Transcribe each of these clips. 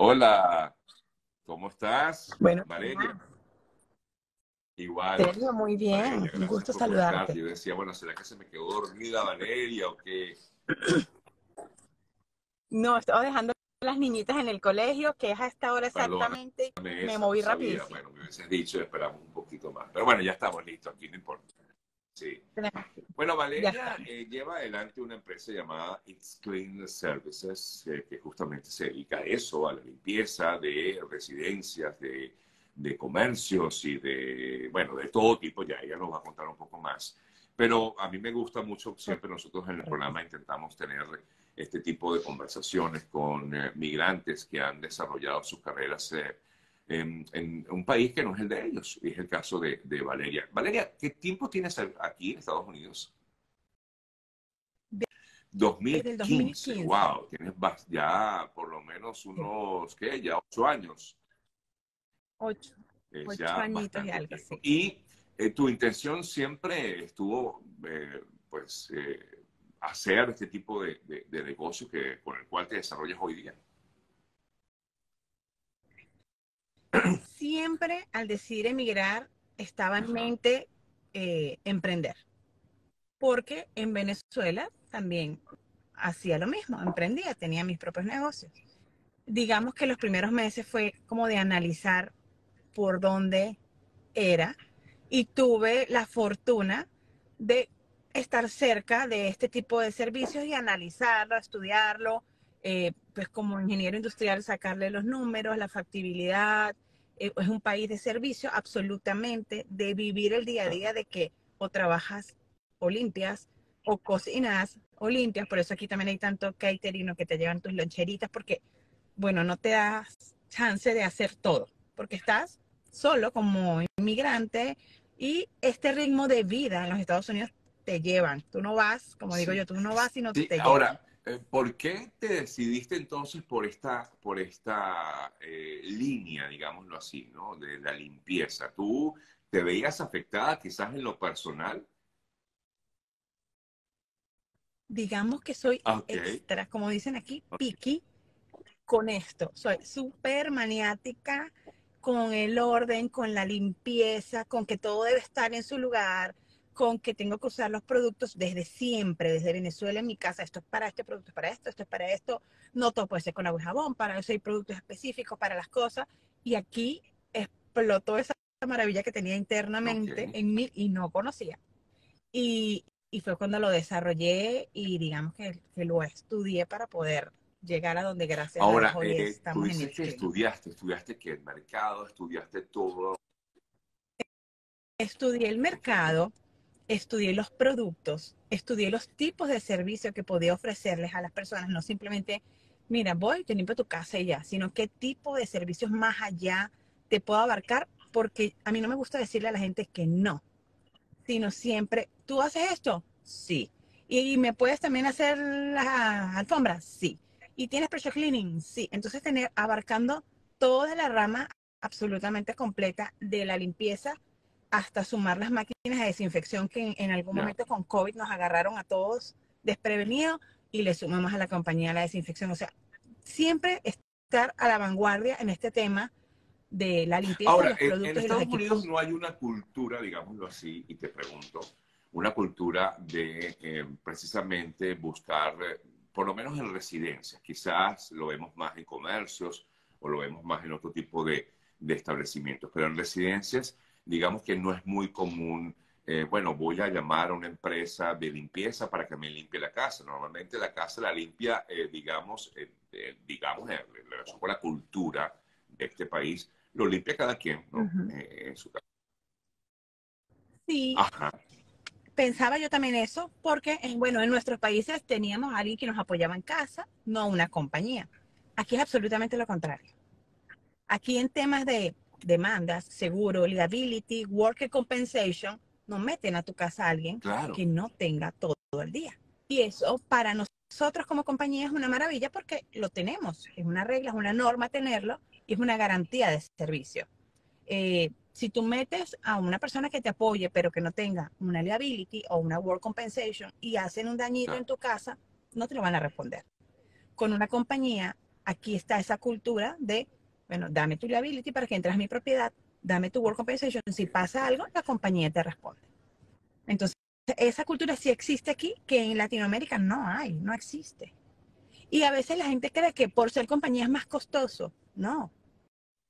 Hola, ¿cómo estás? Bueno, Valeria. Igual. Muy bien. Valeria, Un gusto saludarte. Yo decía, bueno, ¿será que se me quedó dormida Valeria o qué? No, estaba dejando las niñitas en el colegio, que es a esta hora exactamente. Me moví no rapidísimo. Bueno, me hubieses dicho, esperamos un poquito más. Pero bueno, ya estamos listos aquí, no importa. Sí. Bueno, Valeria eh, lleva adelante una empresa llamada It's Clean Services, eh, que justamente se dedica a eso, a la limpieza de residencias, de, de comercios y de, bueno, de todo tipo. Ya ella nos va a contar un poco más. Pero a mí me gusta mucho, siempre nosotros en el programa intentamos tener este tipo de conversaciones con eh, migrantes que han desarrollado sus carreras en, en un país que no es el de ellos. Y es el caso de, de Valeria. Valeria, ¿qué tiempo tienes aquí en Estados Unidos? Desde el 2015. 2015. Wow, tienes ya por lo menos unos, ¿qué? Ya ocho años. Ocho. Ocho añitos y algo, tiempo. sí. Y eh, tu intención siempre estuvo, eh, pues, eh, hacer este tipo de, de- de negocio que, con el cual te desarrollas hoy día. Siempre al decidir emigrar estaba en mente eh, emprender. Porque en Venezuela también hacía lo mismo, emprendía, tenía mis propios negocios. Digamos que los primeros meses fue como de analizar por dónde era y tuve la fortuna de estar cerca de este tipo de servicios y analizarlo, estudiarlo, eh, pues como ingeniero industrial sacarle los números, la factibilidad. Eh, es un país de servicio absolutamente, de vivir el día a día de que o trabajas o limpias o cocinas o limpias, por eso aquí también hay tanto catering que te llevan tus loncheritas, porque, bueno, no te das chance de hacer todo, porque estás solo como inmigrante y este ritmo de vida en los Estados Unidos te llevan. Tú no vas, como digo yo, tú no vas, sino Sí, te llevan. ahora, ¿por qué te decidiste entonces por esta, por esta eh, línea, digámoslo así, ¿no? De la limpieza. ¿Tú te veías afectada quizás en lo personal? digamos que soy Ah, extra, como dicen aquí, Ok. picky con esto. Soy súper maniática con el orden, con la limpieza, con que todo debe estar en su lugar, con que tengo que usar los productos desde siempre, desde Venezuela en mi casa. Esto es para este producto, es para esto, esto es para esto. No todo puede ser con agua y jabón, para eso hay productos específicos para las cosas. Y aquí explotó esa maravilla que tenía internamente Ok. en mí y no conocía. Y, y fue cuando lo desarrollé y digamos que, que lo estudié para poder llegar a donde gracias a Ahora, Dios hoy eh, tú estamos en dices el que estudiaste, estudiaste que el mercado, estudiaste todo. Estudié el mercado, estudié los productos, estudié los tipos de servicio que podía ofrecerles a las personas, no simplemente, mira, voy, te limpio tu casa y ya, sino qué tipo de servicios más allá te puedo abarcar, porque a mí no me gusta decirle a la gente que no, sino siempre, ¿tú haces esto? Sí. ¿Y me puedes también hacer las alfombras? Sí. ¿Y tienes pressure cleaning? Sí. Entonces tener abarcando toda la rama absolutamente completa de la limpieza hasta sumar las máquinas de desinfección que en, en algún momento con COVID nos agarraron a todos desprevenidos y le sumamos a la compañía la desinfección. O sea, siempre estar a la vanguardia en este tema de la limpieza de Ahora, los en, en productos y los Estados. Unidos no hay una cultura, digámoslo así, y te pregunto, una cultura de eh, precisamente buscar, eh, por lo menos en residencias, quizás lo vemos más en comercios o lo vemos más en otro tipo de, de establecimientos, pero en residencias, digamos que no es muy común, eh, bueno, voy a llamar a una empresa de limpieza para que me limpie la casa. Normalmente la casa la limpia, eh, digamos, eh, digamos, en relación con la cultura de este país, lo limpia cada quien, ¿no? En su casa. Sí, Ajá. pensaba yo también eso, porque en, bueno, en nuestros países teníamos a alguien que nos apoyaba en casa, no una compañía. Aquí es absolutamente lo contrario. Aquí en temas de demandas, seguro, liability, worker compensation, no meten a tu casa a alguien Claro. que no tenga todo el día. Y eso para nosotros como compañía es una maravilla porque lo tenemos. Es una regla, es una norma tenerlo y es una garantía de servicio. Eh, si tú metes a una persona que te apoye, pero que no tenga una liability o una work compensation y hacen un dañito Claro. en tu casa, no te lo van a responder. Con una compañía aquí está esa cultura de, bueno, dame tu liability para que entres a mi propiedad, dame tu work compensation, si pasa algo, la compañía te responde. Entonces, esa cultura sí existe aquí, que en Latinoamérica no hay, no existe. Y a veces la gente cree que por ser compañía es más costoso. No.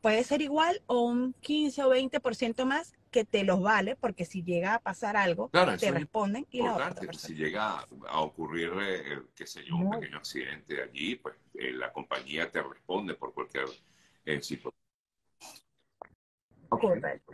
Puede ser igual o un 15 o 20% más que te los vale, porque si llega a pasar algo, te responden y la otra Si llega a ocurrir, eh, qué sé yo, un pequeño accidente allí, pues eh, la compañía te responde por cualquier Correcto.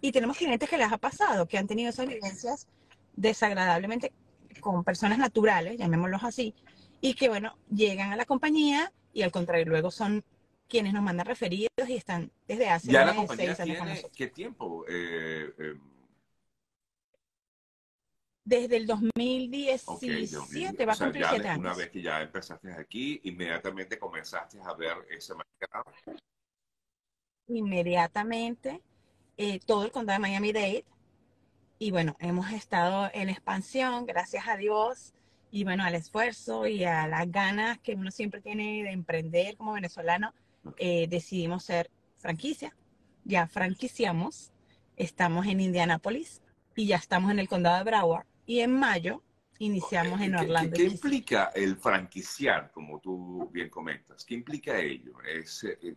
Y tenemos clientes que les ha pasado, que han tenido esas vivencias desagradablemente con personas naturales, llamémoslos así, y que, bueno, llegan a la compañía y al contrario, luego son quienes nos mandan referidos y están desde hace ¿Ya la compañía tiene qué tiempo? Eh, eh, desde el 2017 va a cumplir siete años. Una vez que ya empezaste aquí, inmediatamente comenzaste a ver ese mercado. Inmediatamente, eh, todo el condado de Miami-Dade. Y bueno, hemos estado en expansión, gracias a Dios, y bueno, al esfuerzo y a las ganas que uno siempre tiene de emprender como venezolano eh, decidimos ser franquicia. Ya franquiciamos, estamos en Indianápolis y ya estamos en el condado de Broward. Y en mayo iniciamos en Orlando. ¿Qué, implica el franquiciar, como tú bien comentas? ¿Qué implica ello? Es, eh,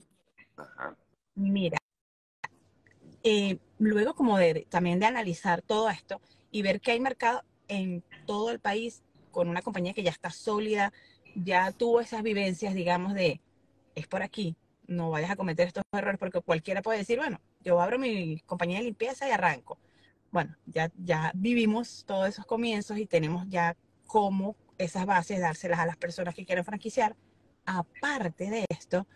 Mira, eh, luego como de, también de analizar todo esto y ver que hay mercado en todo el país con una compañía que ya está sólida, ya tuvo esas vivencias, digamos, de es por aquí, no vayas a cometer estos errores, porque cualquiera puede decir, bueno, yo abro mi compañía de limpieza y arranco. Bueno, ya, ya vivimos todos esos comienzos y tenemos ya cómo esas bases dárselas a las personas que quieren franquiciar. Aparte de esto,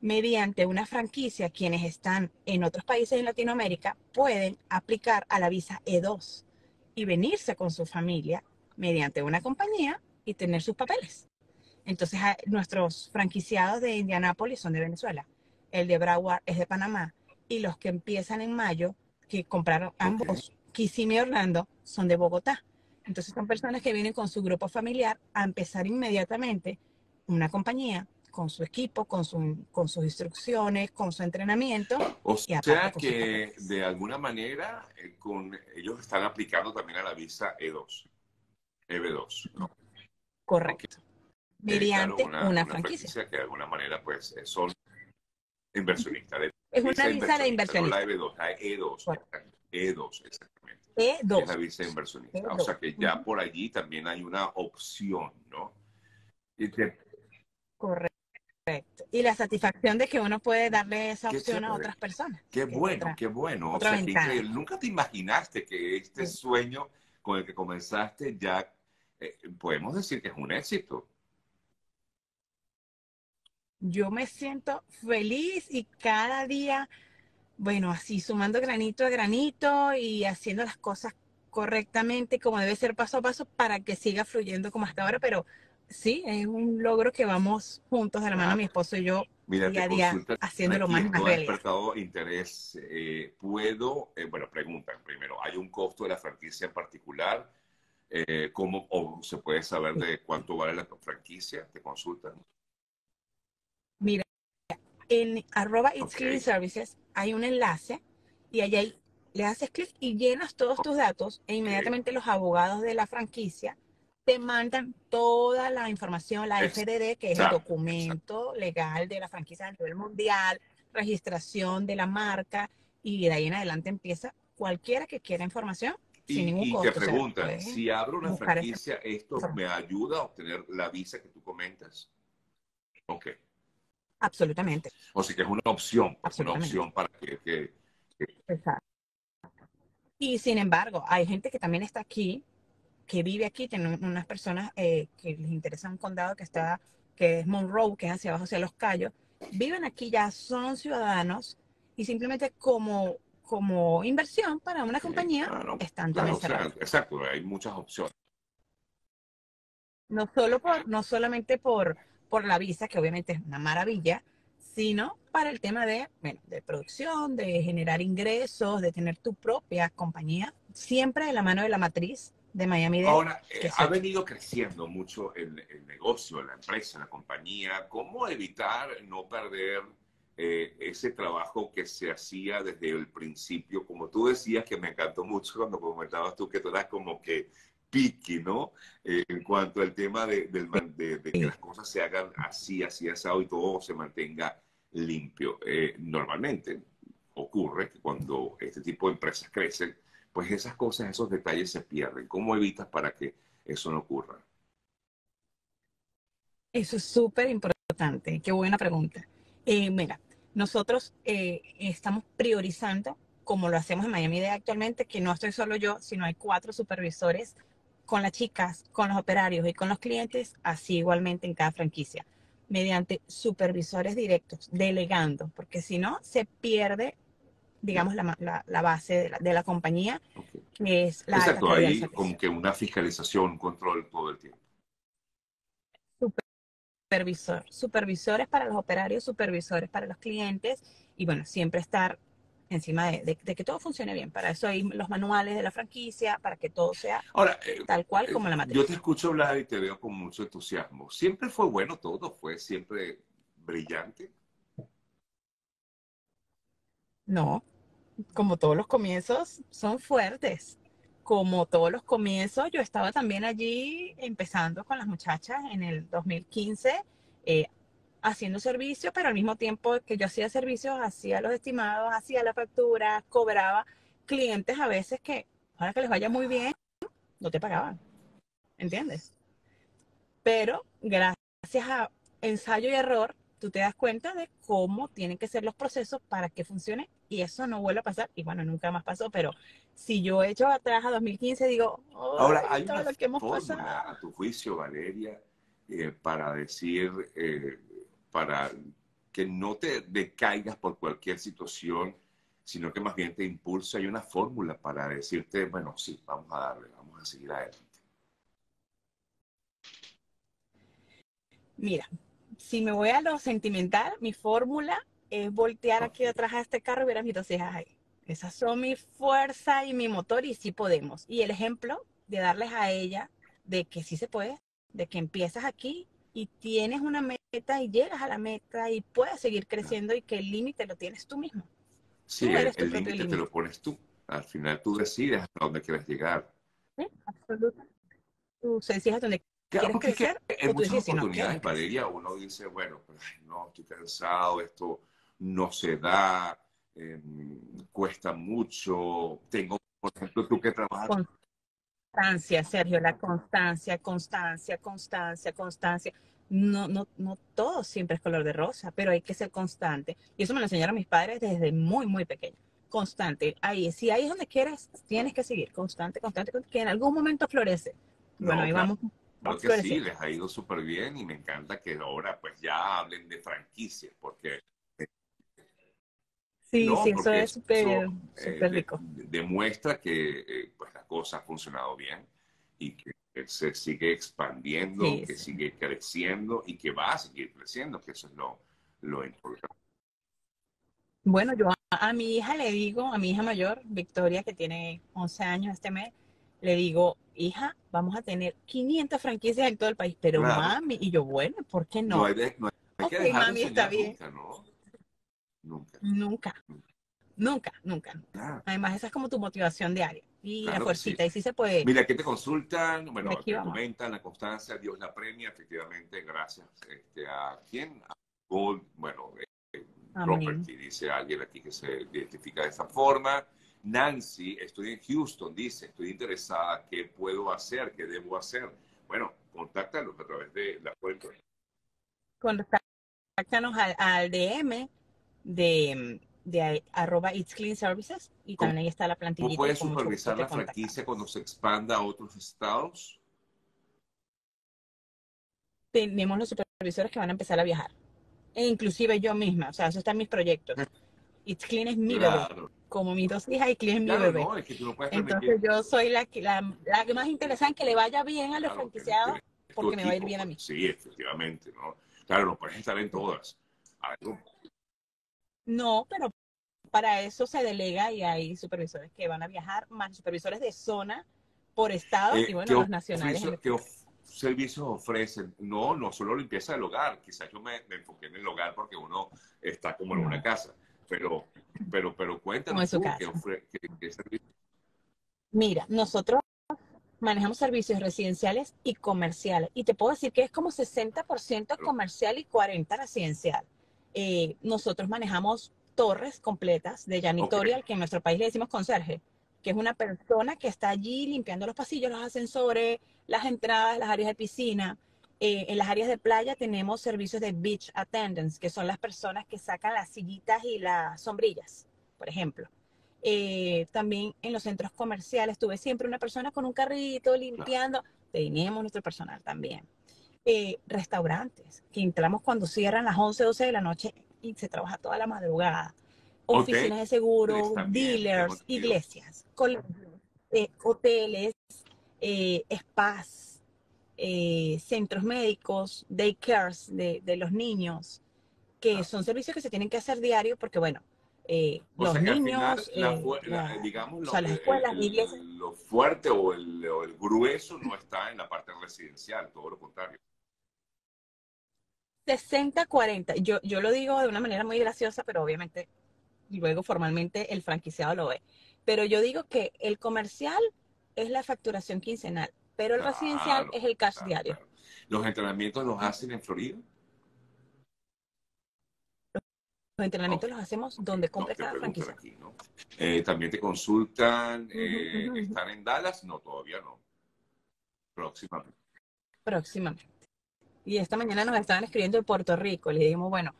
mediante una franquicia, quienes están en otros países en Latinoamérica pueden aplicar a la visa E2 y venirse con su familia mediante una compañía y tener sus papeles. Entonces, nuestros franquiciados de Indianápolis son de Venezuela, el de Broward es de Panamá, y los que empiezan en mayo, que compraron ambos, Kissimmee y Orlando, son de Bogotá. Entonces, son personas que vienen con su grupo familiar a empezar inmediatamente una compañía con su equipo, con, su, con sus instrucciones, con su entrenamiento. O sea que de alguna manera eh, con, ellos están aplicando también a la visa E2, EB2, ¿no? Correcto mediante una, franquicia. Que de alguna manera pues eh, son inversionistas. es una visa de inversionista. La EB2, la E2, E2, exactamente. E2. Es la visa de inversionista. O sea que ya por allí también hay una opción, ¿no? Correcto. Y la satisfacción de que uno puede darle esa opción a otras personas. Qué bueno, qué bueno. O sea, Nunca te imaginaste que este sueño con el que comenzaste ya, eh, podemos decir que es un éxito. Yo me siento feliz y cada día, bueno, así sumando granito a granito y haciendo las cosas correctamente como debe ser paso a paso para que siga fluyendo como hasta ahora, pero sí, es un logro que vamos juntos de la mano, mi esposo y yo, día a día, haciéndolo más, más realidad. despertado interés. Eh, ¿Puedo, eh, bueno, preguntan primero, ¿hay un costo de la franquicia en particular? Eh, ¿Cómo o se puede saber de cuánto vale la franquicia? ¿Te consultan? Mira, en arroba It's Clean Services hay un enlace y allí le haces clic y llenas todos tus datos e inmediatamente los abogados de la franquicia te mandan toda la información, la FDD, que es el documento legal de la franquicia a nivel mundial, registración de la marca y de ahí en adelante empieza cualquiera que quiera información. sin ningún y te preguntan, si abro una franquicia, ¿esto me ayuda a obtener la visa que tú comentas? Ok. Absolutamente. O sea que es una opción, una opción para que, Exacto. Y sin embargo, hay gente que también está aquí, que vive aquí, tienen unas personas eh, que les interesa un condado que está, que es Monroe, que es hacia abajo, hacia Los Cayos, viven aquí ya, son ciudadanos y simplemente como, como inversión para una compañía están también Exacto, hay muchas opciones. No solo por, no solamente por por la visa, que obviamente es una maravilla, sino para el tema de, bueno, de producción, de generar ingresos, de tener tu propia compañía, siempre de la mano de la matriz de Miami Dade. Ahora, eh, ha venido creciendo mucho el, el, negocio, la empresa, la compañía. ¿Cómo evitar no perder eh, ese trabajo que se hacía desde el principio? Como tú decías, que me encantó mucho cuando comentabas tú que tú eras como que piqui, ¿no? Eh, en cuanto al tema de, de, de, que las cosas se hagan así, así, asado y todo se mantenga limpio. normalmente ocurre que cuando este tipo de empresas crecen, pues esas cosas, esos detalles se pierden. ¿Cómo evitas para que eso no ocurra? Eso es súper importante. Qué buena pregunta. Eh, mira, nosotros eh, estamos priorizando, como lo hacemos en Miami Dade actualmente, que no estoy solo yo, sino hay cuatro supervisores con las chicas, con los operarios y con los clientes, así igualmente en cada franquicia, mediante supervisores directos, delegando, porque si no, se pierde digamos, la, la, base de la, compañía, que es la... Exacto, ahí como que una fiscalización, un control todo el tiempo. Supervisor, supervisores para los operarios, supervisores para los clientes y bueno, siempre estar encima de, que todo funcione bien. Para eso hay los manuales de la franquicia, para que todo sea Ahora, eh, tal cual eh, como la matriz. Yo te escucho hablar y te veo con mucho entusiasmo. ¿Siempre fue bueno todo? ¿Fue siempre brillante? No, como todos los comienzos, son fuertes. Como todos los comienzos, yo estaba también allí empezando con las muchachas en el 2015, eh, haciendo servicio, pero al mismo tiempo que yo hacía servicios, hacía los estimados, hacía la factura, cobraba clientes a veces que, para que les vaya muy bien, no te pagaban. ¿Entiendes? Pero gracias a ensayo y error, tú te das cuenta de cómo tienen que ser los procesos para que funcione y eso no vuelve a pasar. Y bueno, nunca más pasó, pero si yo echo atrás a 2015, digo, ahora hay todo lo que hemos pasado. a tu juicio, Valeria, eh, para decir, eh, para que no te decaigas por cualquier situación, sino que más bien te impulsa. Hay una fórmula para decirte, bueno, sí, vamos a darle, vamos a seguir adelante. Mira, si me voy a lo sentimental, mi fórmula es voltear aquí detrás de este carro y ver a mis dos hijas ahí. Esas son mi fuerza y mi motor y sí podemos. Y el ejemplo de darles a ella de que sí se puede, de que empiezas aquí y tienes una meta y llegas a la meta y puedes seguir creciendo y que el límite lo tienes tú mismo. Sí, el límite te lo pones tú. Al final tú decides a dónde quieres llegar. Sí, absolutamente. Tú decides a dónde Claro, porque que en muchas oportunidades, Valeria, uno dice, bueno, pues, no, estoy cansado, esto no se da, em, cuesta mucho, tengo, por ejemplo, tú que trabajas... Constancia, Sergio, la constancia, constancia, constancia, constancia. No, no, no todo siempre es color de rosa, pero hay que ser constante. Y eso me lo enseñaron mis padres desde muy, muy pequeño. Constante. Ahí, si ahí es donde quieres, tienes que seguir. Constante, constante, que en algún momento florece. Bueno, ahí vamos Creo que sí, les ha ido súper bien y me encanta que ahora pues ya hablen de franquicias, porque... Sí, sí, eso es súper eh, rico. demuestra que eh, pues la cosa ha funcionado bien y que se sigue expandiendo, que sigue creciendo y que va a seguir creciendo, que eso es lo, lo importante. Bueno, yo a, a, mi hija le digo, a mi hija mayor, Victoria, que tiene 11 años este mes, le digo, hija, vamos a tener 500 franquicias en todo el país, pero mami, y yo, bueno, ¿por qué no? No hay, de, no hay que mami, está bien. Nunca. Nunca. Nunca, nunca. Además, esa es como tu motivación diaria. Y la fuercita, y sí se puede. Mira, ¿qué te consultan? Bueno, te comentan la constancia, Dios la premia, efectivamente, gracias. Este, ¿A quién? A Gold, bueno, eh, Property, dice alguien aquí que se identifica de esa forma. Nancy, estoy en Houston, dice, estoy interesada, ¿qué puedo hacer? ¿Qué debo hacer? Bueno, contáctanos a través de la cuenta. Contáctanos al, DM de, de arroba It's Clean Services y también ahí está la plantilla. ¿Cómo puedes supervisar la franquicia cuando se expanda a otros estados? Tenemos los supervisores que van a empezar a viajar. E inclusive yo misma, o sea, eso está en mis proyectos. It's Clean es mi claro como mis dos hijas y clientes mi bebé. Entonces yo soy la, la, la, que más interesada en que le vaya bien a los franquiciados porque me va a ir bien a mí. Sí, efectivamente, ¿no? Claro, no puedes estar en todas. No, pero para eso se delega y hay supervisores que van a viajar, más supervisores de zona por estado Eh, y bueno, ¿qué los nacionales. ¿Qué of- servicios ofrecen? No, no solo limpieza del hogar. Quizás yo me, me enfoqué en el hogar porque uno está como en una casa. Pero, pero, pero cuéntanos su tú, casa. ¿qué, ofre- qué- qué servicios? Mira, nosotros manejamos servicios residenciales y comerciales. Y te puedo decir que es como 60% comercial y 40% residencial. Eh, nosotros manejamos torres completas de janitorial, que en nuestro país le decimos conserje, que es una persona que está allí limpiando los pasillos, los ascensores, las entradas, las áreas de piscina. Eh, en las áreas de playa tenemos servicios de beach attendants, que son las personas que sacan las sillitas y las sombrillas, por ejemplo. Eh, también en los centros comerciales tuve siempre una persona con un carrito limpiando. Teníamos nuestro personal también. Eh, restaurantes, que entramos cuando cierran las 11, 12 de la noche y se trabaja toda la madrugada. Oficinas de seguro, Pues dealers, iglesias, eh, hoteles, eh, spas, eh, centros médicos, daycares de, de los niños, que Ah. son servicios que se tienen que hacer diario porque, bueno, eh, O los sea que al niños, final, eh, fu- la- la- digamos, lo, sea, las el- escuelas, el- las iglesias. lo fuerte o el, o el grueso no está en la parte residencial, todo lo contrario. 60-40. Yo, yo lo digo de una manera muy graciosa, pero obviamente luego formalmente el franquiciado lo ve. Pero yo digo que el comercial es la facturación quincenal, pero el Claro, residencial es el cash claro, diario. claro. ¿Los entrenamientos los hacen en Florida? Los entrenamientos los hacemos donde No, compre te cada franquicia. aquí, ¿no? Eh, También te consultan, eh. ¿están en Dallas? No, todavía no. Próximamente. Próximamente. Y esta mañana nos estaban escribiendo de Puerto Rico. Le dijimos, bueno,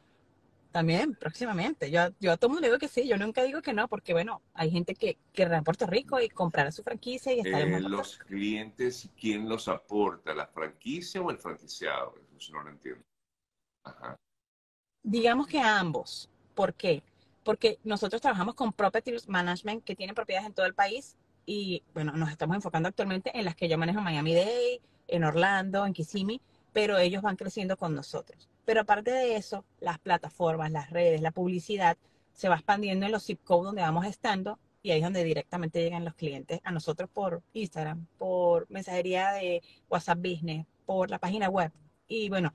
también próximamente. Yo, yo a todo mundo le digo que sí, yo nunca digo que no, porque bueno, hay gente que querrá en Puerto Rico y comprará su franquicia y estaremos Eh, en los clientes, ¿quién los aporta? ¿La franquicia o el franquiciado? Eso no lo entiendo. Ajá. Digamos que a ambos. ¿Por qué? Porque nosotros trabajamos con property management que tienen propiedades en todo el país y bueno, nos estamos enfocando actualmente en las que yo manejo en Miami-Dade, en Orlando, en Kissimmee, pero ellos van creciendo con nosotros. Pero aparte de eso, las plataformas, las redes, la publicidad se va expandiendo en los zip codes donde vamos estando y ahí es donde directamente llegan los clientes a nosotros por Instagram, por mensajería de WhatsApp Business, por la página web. Y bueno,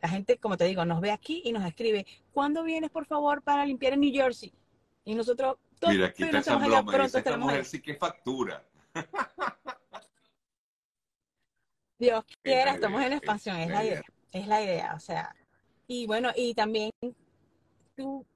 la gente, como te digo, nos ve aquí y nos escribe, ¿cuándo vienes, por favor, para limpiar en New Jersey? Y nosotros, todos Mira, aquí está esa broma. pronto, esta mujer ahí. sí que factura. Dios quiera, estamos idea, en expansión, es la la idea. idea, es la idea, o sea, y bueno, y también tú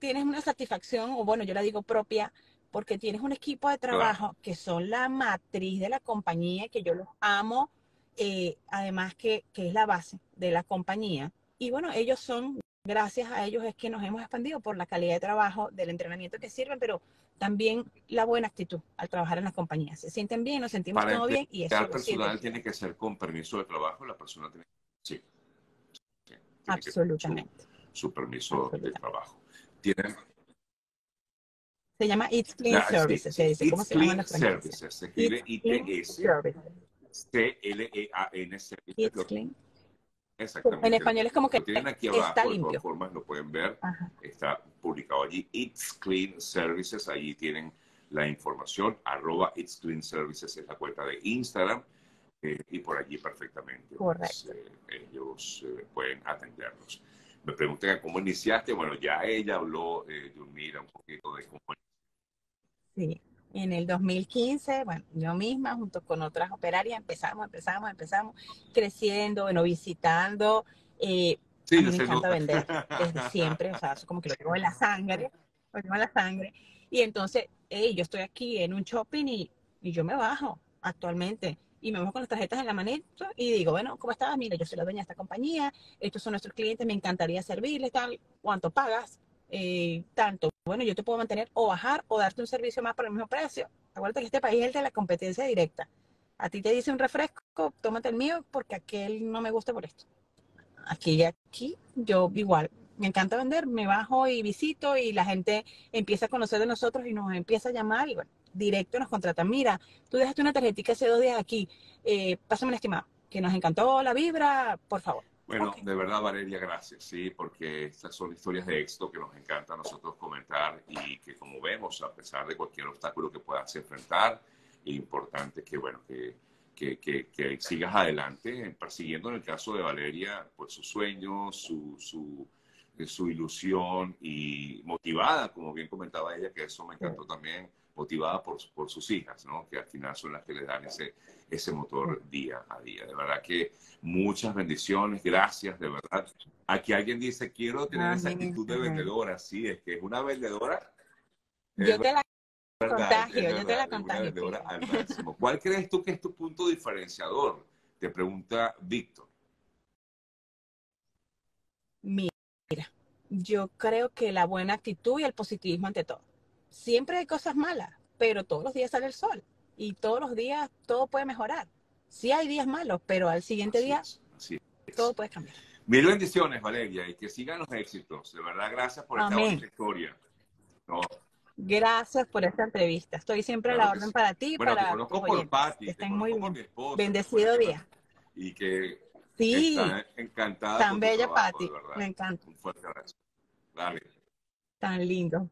tienes una satisfacción, o bueno, yo la digo propia, porque tienes un equipo de trabajo que son la matriz de la compañía, que yo los amo, eh, además que, que es la base de la compañía, y bueno, ellos son, gracias a ellos es que nos hemos expandido por la calidad de trabajo, del entrenamiento que sirven, pero también la buena actitud al trabajar en la compañía. Se sienten bien, nos sentimos Para todo bien y eso sirve. personal tiene que ser con permiso de trabajo. La persona tiene, sí, sí, tiene que Absolutamente. Su, su permiso de Absolutamente. trabajo. Tienen Se llama It's Clean sí, Services. Se dice, ¿cómo It's se llama Clean la franquicia? Services. Se escribe It's Clean. C-L-E-A-N Services. It's Clean. Exactamente. En español es como que Lo tienen aquí está abajo, de limpio. todas formas lo pueden ver. Ajá. Está publicado allí. It's Clean Services. Allí tienen la información. Arroba It's Clean Services es la cuenta de Instagram. eh, y por allí perfectamente pues, Correcto. eh, ellos eh, pueden atendernos. Me preguntan cómo iniciaste. Bueno, ya ella habló eh, de unir un poquito de cómo Sí. En el 2015, bueno, yo misma junto con otras operarias empezamos, empezamos, empezamos creciendo, bueno, visitando. eh, Sí, a mí me encanta vender desde siempre, o sea, eso como que lo llevo en la sangre, lo llevo en la sangre. Y entonces, hey, yo estoy aquí en un shopping y, y yo me bajo actualmente. Y me bajo con las tarjetas en la manita y digo, bueno, ¿cómo estás? Mira, yo soy la dueña de esta compañía, estos son nuestros clientes, me encantaría servirles, tal, ¿cuánto pagas? Eh, tanto. Bueno, yo te puedo mantener o bajar o darte un servicio más por el mismo precio. Acuérdate que este país es el de la competencia directa. A ti te dice un refresco, tómate el mío porque aquel no me gusta por esto. Aquí, aquí, yo igual, me encanta vender, me bajo y visito y la gente empieza a conocer de nosotros y nos empieza a llamar y bueno, directo nos contratan. Mira, tú dejaste una tarjetita hace dos días aquí, eh, pásame el estimado, que nos encantó la vibra, por favor. Bueno, de verdad, Valeria, gracias, sí, porque estas son historias de éxito que nos encanta a nosotros comentar y que, como vemos, a pesar de cualquier obstáculo que puedas enfrentar, importante que, bueno, que, que, que, sigas adelante persiguiendo en el caso de Valeria, pues sus sueños, su, su, su ilusión y motivada, como bien comentaba ella, que eso me encantó también, motivada por, por, sus hijas, ¿no? que al final son las que le dan ese, ese motor día a día. De verdad que muchas bendiciones, gracias, de verdad. Aquí alguien dice, quiero tener esa actitud de vendedora, sí, es que es una vendedora. Yo te la contagio, yo te la contagio. al máximo. ¿Cuál crees tú que es tu punto diferenciador? Te pregunta Víctor. Mira, yo creo que la buena actitud y el positivismo ante todo. Siempre hay cosas malas, pero todos los días sale el sol y todos los días todo puede mejorar. Sí hay días malos, pero al siguiente día todo puede cambiar. Mil bendiciones, Valeria, y que sigan los éxitos. De verdad, gracias por esta bonita historia. Gracias por esta entrevista. Estoy siempre a la orden para ti y para conozco por Patti, estén muy. Bendecido día. Y que sí, está encantada. Tan bella Patti, me encanta. Un fuerte abrazo. Dale. Tan lindo.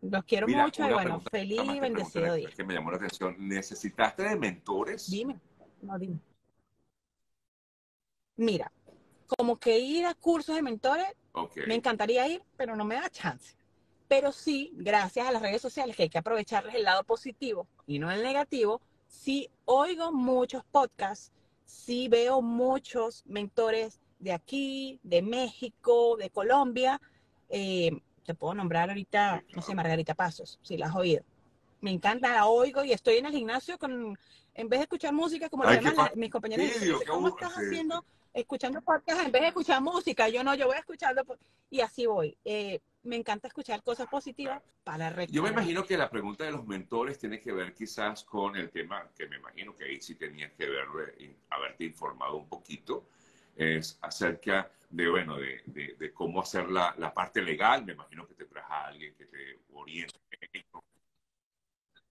Los quiero mucho y bueno, feliz y bendecido día. Es que me llamó la atención. ¿Necesitaste de mentores? Dime, no dime. Mira, como que ir a cursos de mentores, me encantaría ir, pero no me da chance. Pero sí, gracias a las redes sociales, que hay que aprovecharles el lado positivo y no el negativo, sí oigo muchos podcasts, sí veo muchos mentores de aquí, de México, de Colombia. Eh, te puedo nombrar ahorita, no sé, Margarita Pasos, si la has oído. Me encanta, la oigo y estoy en el gimnasio con, en vez de escuchar música, como le llaman mis compañeros, ¿cómo estás haciendo? Escuchando podcast en vez de escuchar música. Yo no, yo voy escuchando y así voy. Eh, me encanta escuchar cosas positivas para recordar. Yo me imagino que la pregunta de los mentores tiene que ver quizás con el tema que me imagino que ahí sí tenías que ver, haberte informado un poquito, es acerca de, bueno, de, de, cómo hacer la, la, parte legal. Me imagino que te traes a alguien que te oriente.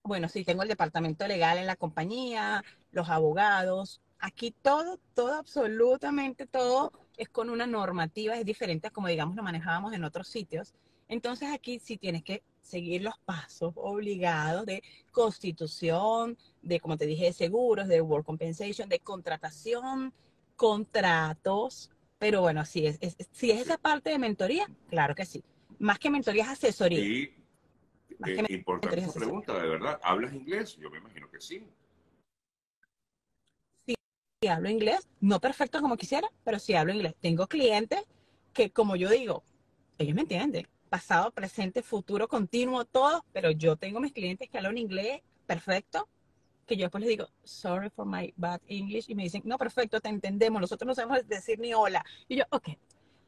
Bueno, sí, tengo el departamento legal en la compañía, los abogados. Aquí todo, todo, absolutamente todo es con una normativa, es diferente a como, digamos, lo manejábamos en otros sitios. Entonces aquí sí tienes que seguir los pasos obligados de constitución, de, como te dije, de seguros, de work compensation, de contratación, contratos, pero bueno, si es, si es esa parte de mentoría, claro que sí. Más que mentoría es asesoría. Sí, eh, importante esa pregunta, de verdad. ¿Hablas inglés? Yo me imagino que sí. Sí, hablo inglés. No perfecto como quisiera, pero sí hablo inglés. Tengo clientes que, como yo digo, ellos me entienden. Pasado, presente, futuro, continuo, todo, pero yo tengo mis clientes que hablan inglés perfecto que yo después les digo, sorry for my bad English, y me dicen, no, perfecto, te entendemos, nosotros no sabemos decir ni hola. Y yo, ok.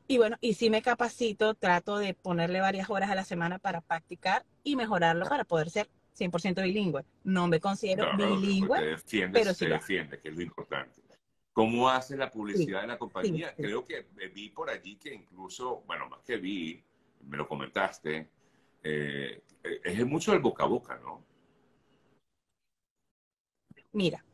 Y bueno, y si me capacito, trato de ponerle varias horas a la semana para practicar y mejorarlo para poder ser 100% bilingüe. No me considero bilingüe, pero sí te defiende, que es lo importante. ¿Cómo hace la publicidad de la compañía? Creo que vi por allí que incluso, bueno, más que vi, me lo comentaste, eh, es mucho el boca a boca, ¿no? Mira,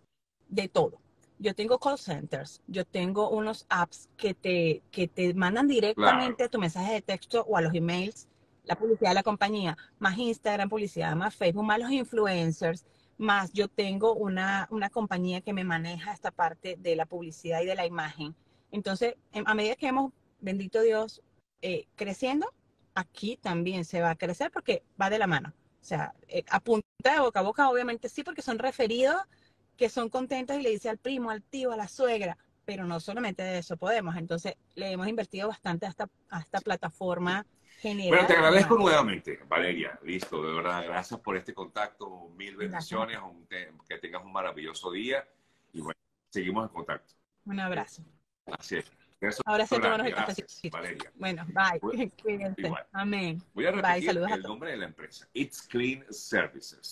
de todo. Yo tengo call centers, yo tengo unos apps que te, que te mandan directamente a tu mensaje de texto o a los emails la publicidad de la compañía, más Instagram publicidad, más Facebook, más los influencers, más yo tengo una, una compañía que me maneja esta parte de la publicidad y de la imagen. Entonces, a medida que hemos, bendito Dios, eh, creciendo, aquí también se va a crecer porque va de la mano. O sea, eh, a punta de boca a boca, obviamente sí, porque son referidos que son contentos y le dice al primo, al tío, a la suegra, pero no solamente de eso podemos. Entonces, le hemos invertido bastante a esta, a esta plataforma general. Bueno, te agradezco nuevamente, Valeria. Listo, de verdad, gracias por este contacto. Mil bendiciones, que tengas un maravilloso día y bueno, seguimos en contacto. Un abrazo. Así es. Ahora sí, tomarnos el Valeria. Bueno, bye. Cuídense. Amén. Voy a repetir el nombre de la empresa. It's Clean Services.